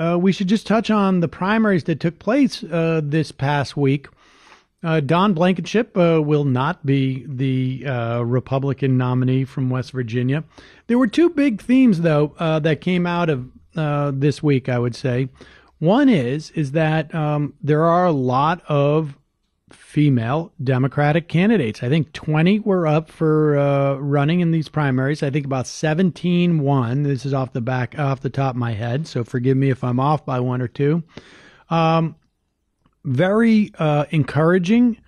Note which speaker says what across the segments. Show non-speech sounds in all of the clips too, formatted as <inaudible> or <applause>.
Speaker 1: uh, we should just touch on the primaries that took place uh, this past week. Uh, Don Blankenship uh, will not be the uh, Republican nominee from West Virginia. There were two big themes, though, uh, that came out of this week. I would say one is is that um, there are a lot of female Democratic candidates. I think 20 were up for uh, running in these primaries. I think about 17 won. This is off the back, off the top of my head. So forgive me if I'm off by one or two. Um, very uh, encouraging.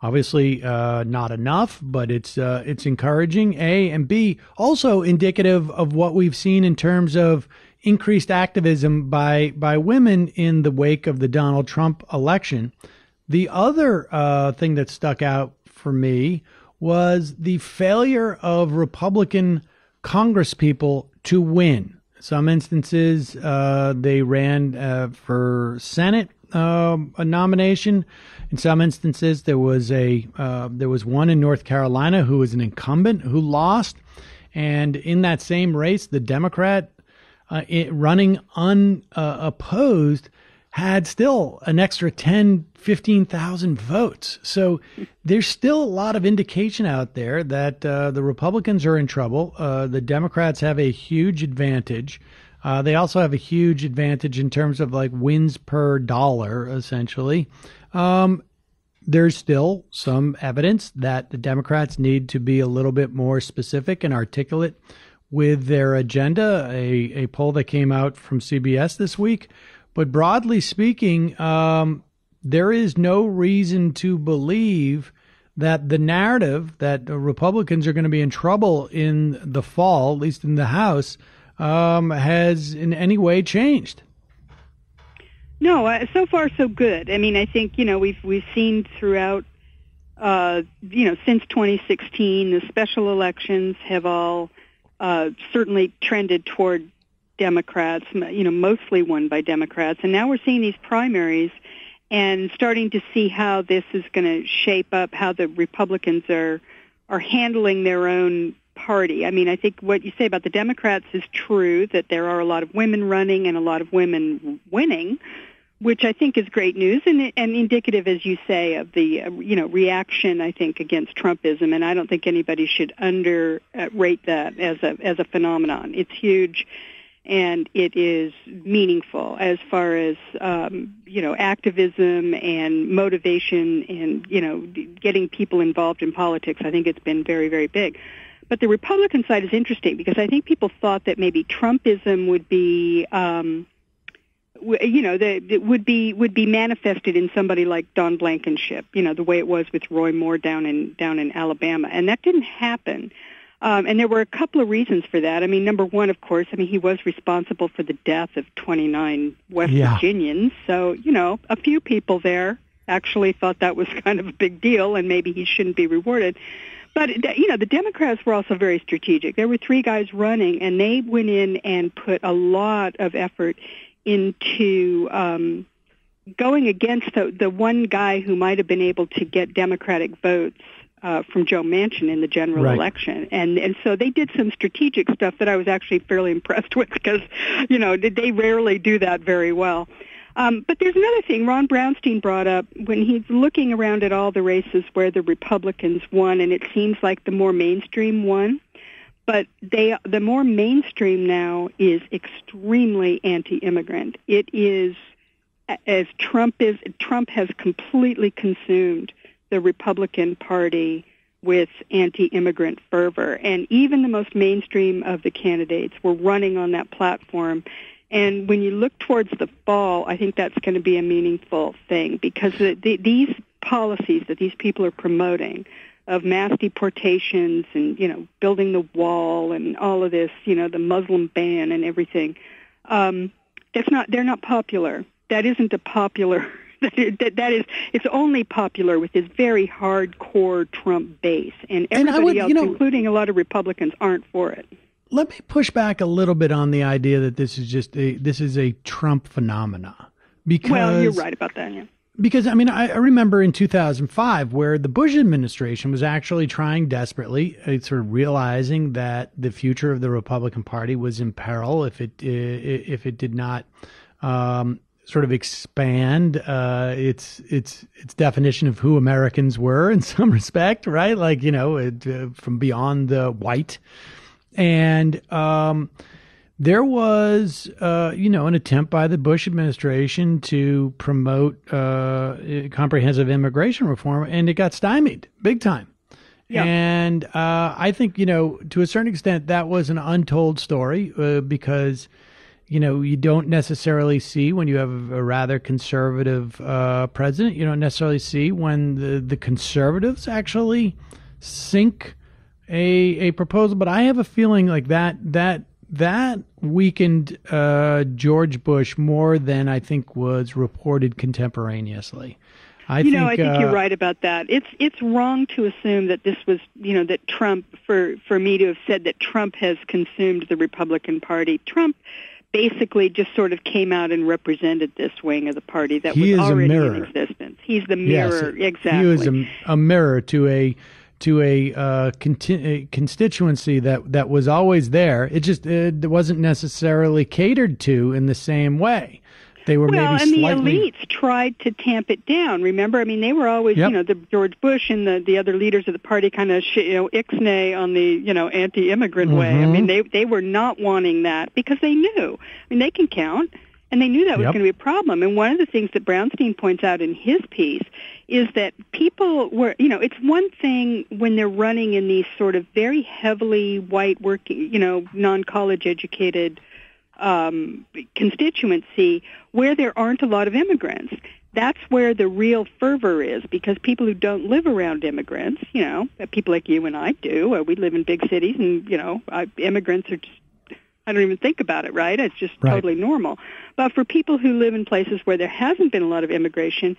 Speaker 1: Obviously, uh, not enough, but it's uh, it's encouraging. A and B also indicative of what we've seen in terms of increased activism by by women in the wake of the Donald Trump election. The other uh, thing that stuck out for me was the failure of Republican Congresspeople to win. Some instances, uh, they ran uh, for Senate uh, a nomination. In some instances, there was a uh, there was one in North Carolina who was an incumbent who lost, and in that same race, the Democrat uh, running unopposed had still an extra 10, 15,000 votes. So there's still a lot of indication out there that uh, the Republicans are in trouble. Uh, the Democrats have a huge advantage. Uh, they also have a huge advantage in terms of like wins per dollar, essentially. Um, there's still some evidence that the Democrats need to be a little bit more specific and articulate with their agenda. A, a poll that came out from CBS this week but broadly speaking, um, there is no reason to believe that the narrative that Republicans are going to be in trouble in the fall, at least in the House, um, has in any way changed.
Speaker 2: No, uh, so far so good. I mean, I think you know we've we've seen throughout, uh, you know, since 2016, the special elections have all uh, certainly trended toward Democrats, you know, mostly won by Democrats. And now we're seeing these primaries and starting to see how this is going to shape up how the Republicans are are handling their own party. I mean, I think what you say about the Democrats is true that there are a lot of women running and a lot of women winning, which I think is great news and, and indicative, as you say, of the uh, you know reaction I think against Trumpism. And I don't think anybody should underrate that as a as a phenomenon. It's huge and it is meaningful as far as um, you know activism and motivation and you know getting people involved in politics. I think it's been very very big. But the Republican side is interesting because I think people thought that maybe Trumpism would be um, you know, that would be would be manifested in somebody like Don Blankenship, you know, the way it was with Roy Moore down in down in Alabama, and that didn't happen. Um, and there were a couple of reasons for that. I mean, number one, of course, I mean, he was responsible for the death of 29 West yeah. Virginians. So, you know, a few people there actually thought that was <laughs> kind of a big deal and maybe he shouldn't be rewarded. But, you know, the Democrats were also very strategic. There were three guys running, and they went in and put a lot of effort into um, going against the, the one guy who might have been able to get Democratic votes uh, from Joe Manchin in the general right. election, and and so they did some strategic stuff that I was actually fairly <laughs> impressed with because, you know, they rarely do that very well. Um, but there's another thing Ron Brownstein brought up when he's looking around at all the races where the Republicans won, and it seems like the more mainstream won. But they, the more mainstream now is extremely anti-immigrant. It is, as Trump is, Trump has completely consumed the Republican Party with anti-immigrant fervor. And even the most mainstream of the candidates were running on that platform. And when you look towards the fall, I think that's going to be a meaningful thing because the, the, these policies that these people are promoting of mass deportations and, you know, building the wall and all of this, you know, the Muslim ban and everything, um, that's not, they're not popular. That isn't a popular <laughs> that, that is it's only popular with this very hardcore Trump base, and everybody and would, else, you know, including a lot of Republicans, aren't for it.
Speaker 1: Let me push back a little bit on the idea that this is just a this is a Trump phenomena. Because
Speaker 2: well, you're right about that. Yeah.
Speaker 1: Because I mean, I, I remember in 2005 where the Bush administration was actually trying desperately, uh, sort of realizing that the future of the Republican Party was in peril if it uh, if it did not um, sort of expand uh, its its its definition of who Americans were in <laughs> some respect, right? Like you know, it, uh, from beyond the white, and um, there was uh, you know an attempt by the Bush administration to promote uh, comprehensive immigration reform, and it got stymied big time. Yeah. And uh, I think you know to a certain extent that was an untold story uh, because you know, you don't necessarily see when you have a rather conservative uh, president. You don't necessarily see when the, the conservatives actually sink a a proposal. But I have a feeling like that that that weakened uh, George Bush more than I think was reported contemporaneously.
Speaker 2: I you think, know, I think uh, you're right about that. It's it's wrong to assume that this was, you know, that Trump for for me to have said that Trump has consumed the Republican Party. Trump basically just sort of came out and represented this wing of the party that
Speaker 1: he
Speaker 2: was already
Speaker 1: in
Speaker 2: existence. He's the mirror,
Speaker 1: yes,
Speaker 2: exactly.
Speaker 1: He was a, a, mirror to a to a, uh, conti- constituency that that was always there. It just it wasn't necessarily catered to in the same way. They were
Speaker 2: well,
Speaker 1: maybe
Speaker 2: and
Speaker 1: slightly...
Speaker 2: the elites tried to tamp it down. Remember, I mean, they were always,
Speaker 1: yep.
Speaker 2: you know, the George Bush and the the other leaders of the party kind of, sh- you know, ixnay on the, you know, anti-immigrant
Speaker 1: mm-hmm.
Speaker 2: way. I mean, they they were not wanting that because they knew. I mean, they can count, and they knew that was
Speaker 1: yep.
Speaker 2: going to be a problem. And one of the things that Brownstein points out in his piece is that people were, you know, it's one thing when they're running in these sort of very heavily white working, you know, non-college educated um, constituency where there aren't a lot of immigrants. That's where the real fervor is because people who don't live around immigrants, you know, people like you and I do, uh, we live in big cities and, you know, I, immigrants are just, I don't even think about it, right? It's just
Speaker 1: right.
Speaker 2: totally normal. But for people who live in places where there hasn't been a lot of immigration,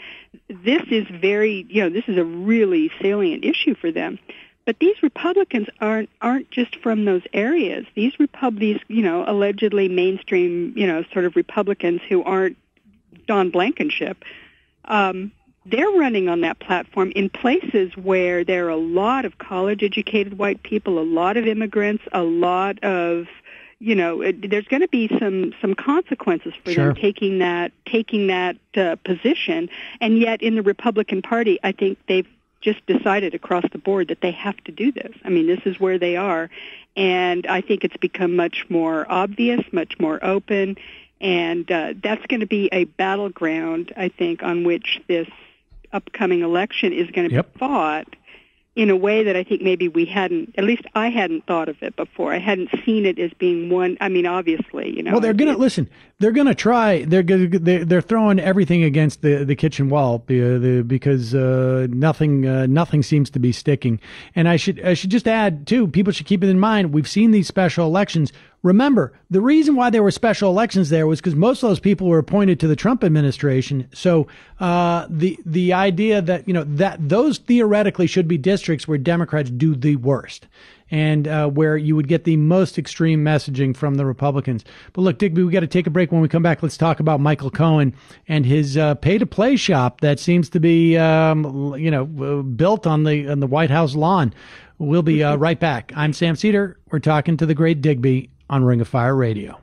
Speaker 2: this is very, you know, this is a really salient issue for them. But these Republicans aren't aren't just from those areas. These Repub these you know allegedly mainstream you know sort of Republicans who aren't Don Blankenship. Um, they're running on that platform in places where there are a lot of college educated white people, a lot of immigrants, a lot of you know it, there's going to be some some consequences for
Speaker 1: sure.
Speaker 2: them taking that taking that uh, position and yet in the Republican Party I think they've just decided across the board that they have to do this. I mean, this is where they are. And I think it's become much more obvious, much more open. And uh, that's going to be a battleground, I think, on which this upcoming election is going to
Speaker 1: yep.
Speaker 2: be fought in a way that I think maybe we hadn't, at least I hadn't thought of it before. I hadn't seen it as being one. I mean, obviously, you know.
Speaker 1: Well, they're going to listen. They're going to try. They're they're they're throwing everything against the the kitchen wall because uh, nothing uh, nothing seems to be sticking. And I should I should just add too. People should keep it in mind. We've seen these special elections Remember, the reason why there were special elections there was because most of those people were appointed to the Trump administration. So uh, the the idea that you know that those theoretically should be districts where Democrats do the worst and uh, where you would get the most extreme messaging from the Republicans. But look, Digby, we got to take a break. When we come back, let's talk about Michael Cohen and his uh, pay-to-play shop that seems to be, um, you know, built on the on the White House lawn. We'll be uh, right back. I'm Sam Seder. We're talking to the great Digby on Ring of Fire Radio.